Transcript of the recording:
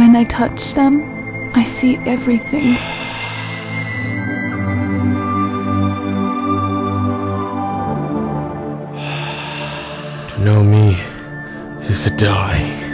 When I touch them, I see everything. To know me is to die.